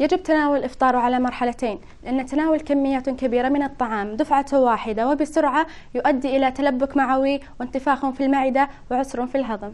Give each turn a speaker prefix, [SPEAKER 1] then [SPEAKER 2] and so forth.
[SPEAKER 1] يجب تناول الإفطار على مرحلتين لأن تناول كميات كبيرة من الطعام دفعة واحدة وبسرعة يؤدي إلى تلبك معوي وانتفاخ في المعدة وعسر في الهضم.